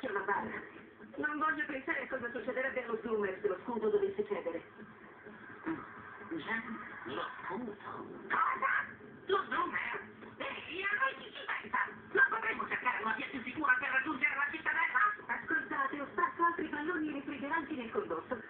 d'occhio alla barra. Non voglio pensare a cosa succederebbe allo zoomer se lo scudo dovesse cedere. Già, lo scudo. Cosa? Lo zoomer? Ehi, a noi chi ci pensa? Non potremmo cercare una via più sicura per raggiungere la cittadella? Ascoltate, ho sparso altri palloni refrigeranti nel condotto.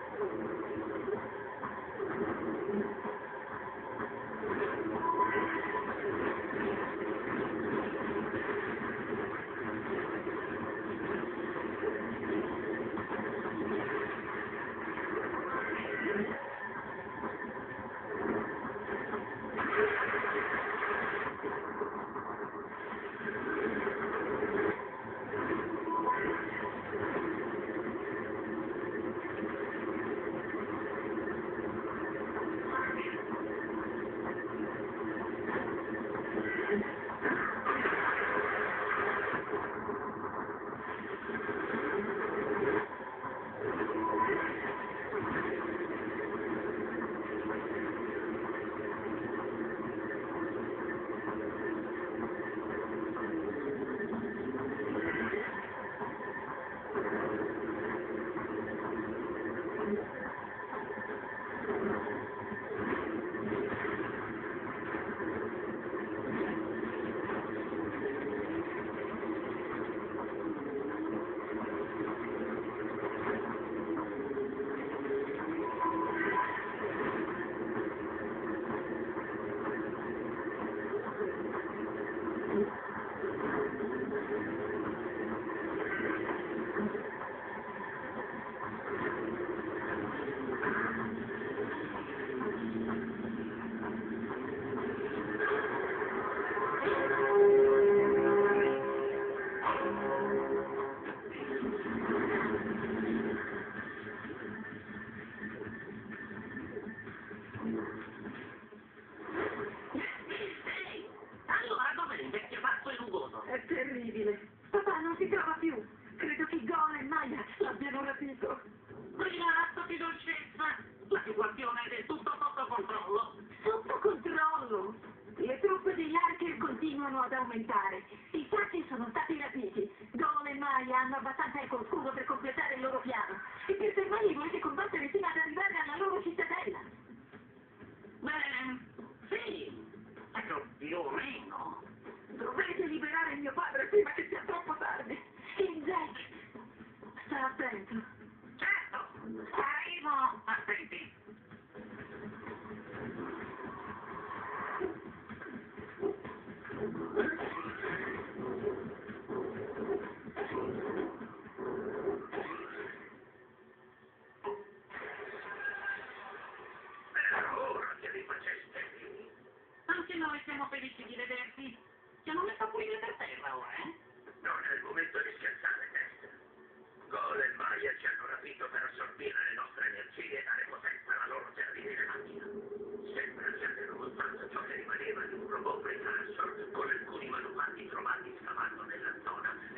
terribile. Papà non si trova più. Credo che Gol e Maya l'abbiano rapito. Brillante di dolcezza! La situazione è del tutto sotto controllo. Sotto controllo. Le truppe degli Archer continuano ad aumentare. I sacchi sono stati rapiti. Gol e Maya hanno abbastanza sta attento. Certo, arrivo. Attenti. Anche noi siamo felici di vederti. Ti hanno messo pulire per terra ora, eh? Non è il momento di scherzare, di scavando nella zona